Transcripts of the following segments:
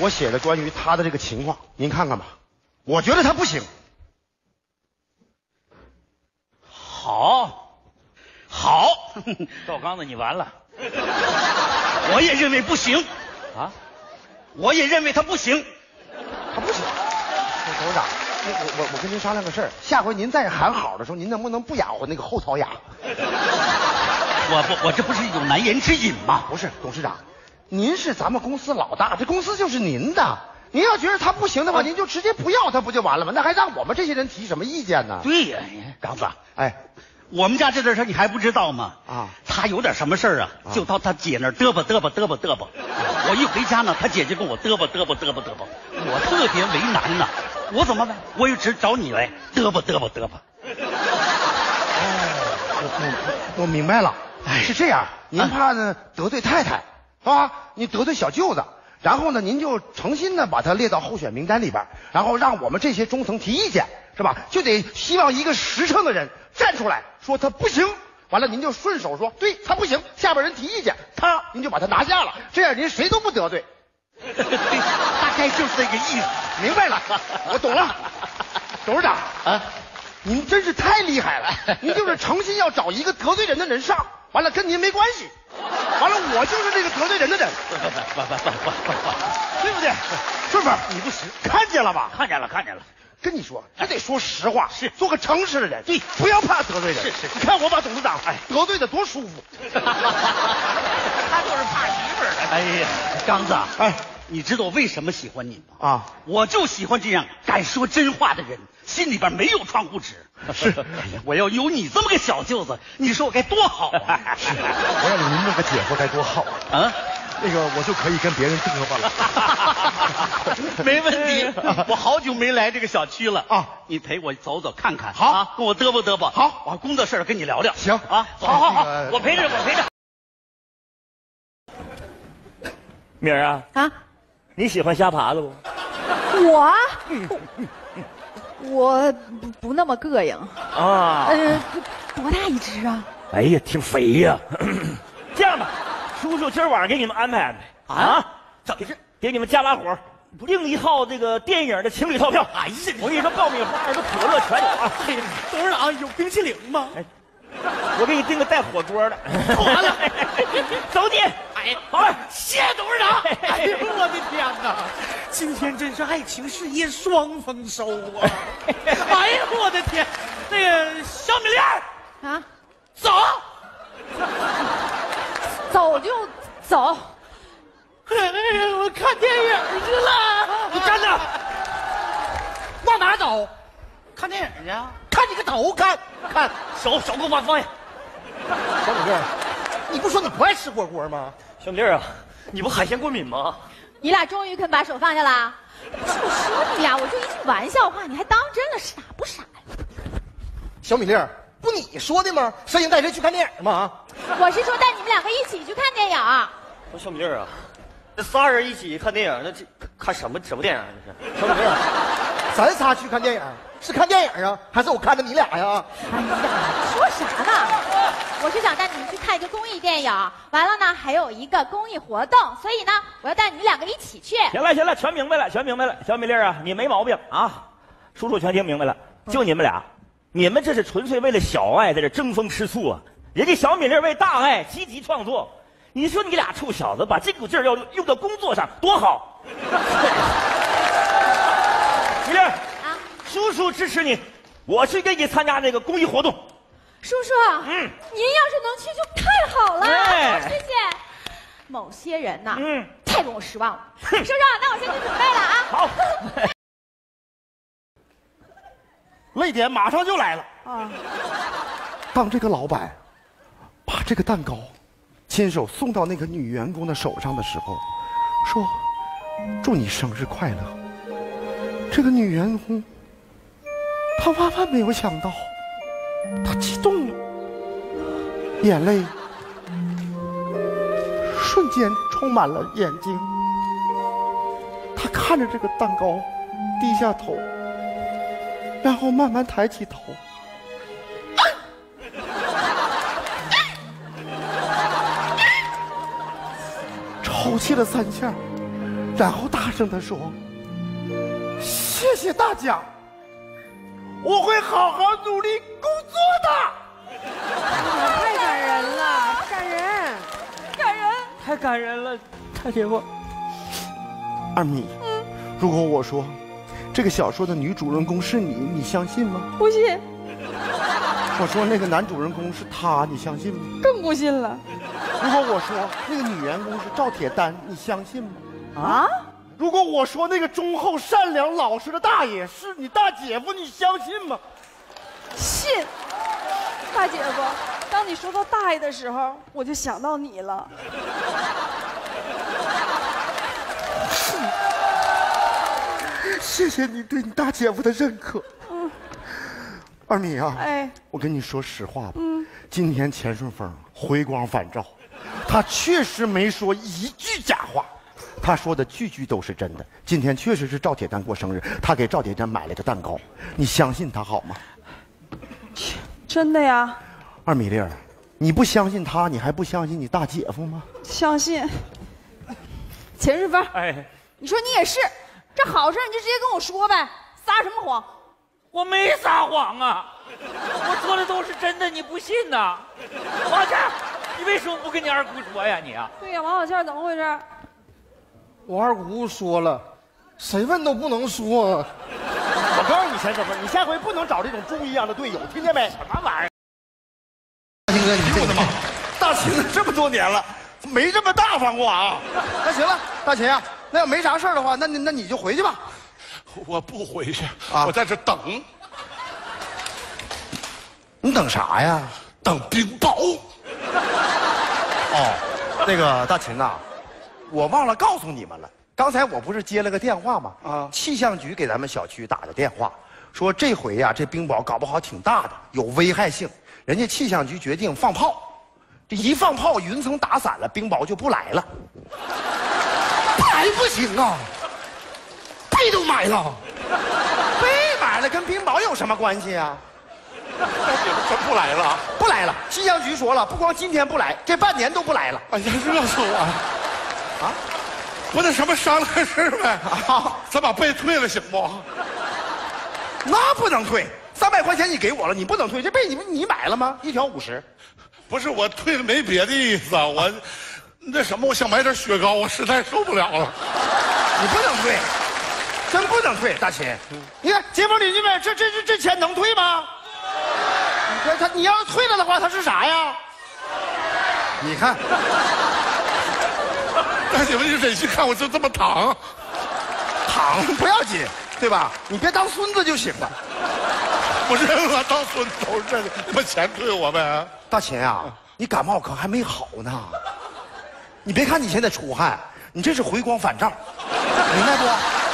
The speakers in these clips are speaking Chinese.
我写的关于他的这个情况，您看看吧。我觉得他不行。好，好，赵刚子，你完了。我也认为不行啊，我也认为他不行。他不行。董事长，我我我跟您商量个事儿，下回您再喊好的时候，您能不能不哑呼那个后槽牙？我不，我这不是有难言之隐吗？不是，董事长，您是咱们公司老大，这公司就是您的。您要觉得他不行的话，您就直接不要他不就完了吗？那还让我们这些人提什么意见呢？对呀，刚子，哎，我们家这点事儿你还不知道吗？啊，他有点什么事儿啊，就到他姐那儿嘚啵嘚啵嘚啵嘚啵。我一回家呢，他姐就跟我嘚啵嘚啵嘚啵嘚啵，我特别为难呐。我怎么办？我又只找你来嘚啵嘚啵嘚啵。我我我明白了，是这样，您怕呢得罪太太啊，你得罪小舅子。然后呢，您就诚心的把他列到候选名单里边，然后让我们这些中层提意见，是吧？就得希望一个实诚的人站出来说他不行，完了您就顺手说对他不行，下边人提意见，他您就把他拿下了，这样您谁都不得罪。对，大概就是这个意思。明白了，我懂了。董事长啊，您真是太厉害了，您就是诚心要找一个得罪人的人上，完了跟您没关系。完了，我就是这个得罪人的人，不不不不不不不，对不对？顺风，你不识，看见了吧？看见了，看见了。跟你说，还得说实话，是做个诚实的人。对，不要怕得罪人。是是，你看我把董事长哎得罪的多舒服。他就是怕媳妇儿。哎呀，刚子，哎，你知道我为什么喜欢你吗？啊，我就喜欢这样敢说真话的人，心里边没有窗户纸。是，哎呀，我要有你这么个小舅子，你说我该多好啊！是，我要有您这个姐夫该多好啊！啊，那个我就可以跟别人嘚啵了。没问题，我好久没来这个小区了啊，你陪我走走看看，好啊，跟我嘚啵嘚啵。好我工作事儿跟你聊聊。行啊，好好好，我陪着，我陪着。明儿啊，啊，你喜欢虾爬子不？我啊，我不不那么膈应。啊，呃，多大一只啊？哎呀，挺肥呀。这样吧，叔叔今儿晚上给你们安排安排啊，怎么是？给你们加把火订一套这个电影的情侣套票。哎呀，我跟你说，爆米花、这可乐全有啊。哎呀，董事长有冰淇淋吗？我给你订个带火锅的。完了，走你。哎，好嘞，谢谢董事长。哎呦，我的天哪，今天真是爱情事业双丰收啊！哎呦，我的天，那个小米粒儿啊，走，走就走。哎呀，我看电影去了。你站着，往哪走？看电影去啊？看你个头，看看手手给我放下。小米粒儿，你不说你不爱吃火锅吗？小米粒儿啊，你不海鲜过敏吗？你俩终于肯把手放下了？不是我说你俩，我就一句玩笑话，你还当真了，傻不傻呀？小米粒儿，不你说的吗？摄影带谁去看电影吗？我是说带你们两个一起去看电影。我小米粒儿啊，这仨人一起看电影，那这看什么什么电影啊？这是小米粒儿，咱仨去看电影，是看电影啊，还是我看着你俩呀？哎呀，说啥呢？我是想带你们去看一个公益电影，完了呢还有一个公益活动，所以呢我要带你们两个一起去。行了行了，全明白了，全明白了。小米粒儿啊，你没毛病啊，叔叔全听明白了。就你们俩，你们这是纯粹为了小爱在这争风吃醋啊！人家小米粒儿为大爱积极创作，你说你俩臭小子把这股劲儿要用到工作上多好！米粒儿，啊，叔叔支持你，我去给你参加那个公益活动。叔叔，嗯您要是能去就太好了，哎谢谢。某些人呐，嗯太让我失望了。叔叔，那我先去准备了啊。好，泪点马上就来了。啊，当这个老板把这个蛋糕亲手送到那个女员工的手上的时候，说：“祝你生日快乐。”这个女员工，她万万没有想到，他激动了，眼泪瞬间充满了眼睛。他看着这个蛋糕，低下头，然后慢慢抬起头。抽泣了三下，然后大声的说：“谢谢大家，我会好好努力工作的。太感人了，感人。感人。太感人了，大姐夫。”二米，如果我说这个小说的女主人公是你，你相信吗？不信，我说那个男主人公是他，你相信吗？更不信了。如果我说那个女员工是赵铁丹，你相信吗？啊？如果我说那个忠厚善良老实的大爷是你大姐夫，你相信吗？信。大姐夫，当你说到大爷的时候，我就想到你了。谢谢你对你大姐夫的认可。二米啊，哎，我跟你说实话吧，今天钱顺风回光返照，他确实没说一句假话，他说的句句都是真的。今天确实是赵铁丹过生日，他给赵铁丹买了个蛋糕，你相信他好吗？真的呀？二米粒儿，你不相信他，你还不相信你大姐夫吗？相信。钱世芳，哎，你说你也是，这好事你就直接跟我说呗，撒什么谎？我没撒谎啊，我说的都是真的，你不信呐？王小倩，你为什么不跟你二姑说呀？你啊？对呀，王小倩怎么回事？我二姑说了，谁问都不能说。我告诉你钱顺风，你下回不能找这种猪一样的队友，听见没？什么玩意儿？大秦哥，你我的妈！大秦这么多年了，没这么大方过啊！那行了，大秦啊，那要没啥事儿的话，那你那你就回去吧。我不回去，啊我在这等你等啥呀？等冰雹。哦，那个大秦呐，我忘了告诉你们了。刚才我不是接了个电话吗？啊气象局给咱们小区打的电话，说这回呀、这冰雹搞不好挺大的，有危害性。人家气象局决定放炮，这一放炮，云层打散了，冰雹就不来了。还不行啊？被都买了，被买了跟冰雹有什么关系啊？不来了？不来了，气象局说了，不光今天不来，这半年都不来了。哎呀，热死我了！啊，不那什么商量个事儿呗？啊咱把被退了行不？那不能退，三百块钱你给我了，你不能退，这被你们你买了吗？一条五十，不是我退了没别的意思啊，我那什么，我想买点雪糕，我实在受不了了。你不能退，真不能退，大秦。你看街坊邻居们，这这这这钱能退吗？你看他，你要是退了的话，他是啥呀？你看，大姐夫，你忍心看我就这么躺？躺不要紧，对吧？你别当孙子就行了。不是我当孙子都是这个，你把钱退我呗。大秦啊，你感冒可还没好呢。你别看你现在出汗，你这是回光返照，明白不？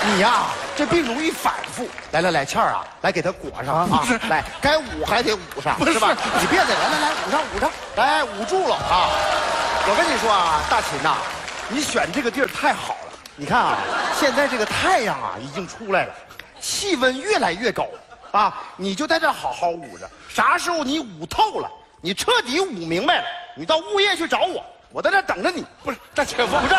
你呀、这病容易反复。来来来，倩儿啊，来给他裹上啊！来，该捂还得捂上，不是吧？你别再来来来，捂上捂上，来捂住了啊！我跟你说啊，大秦呐、你选这个地儿太好了。你看啊，现在这个太阳啊已经出来了，气温越来越高啊，你就在这好好捂着。啥时候你捂透了，你彻底捂明白了，你到物业去找我，我在这等着你。不是大姐夫，不是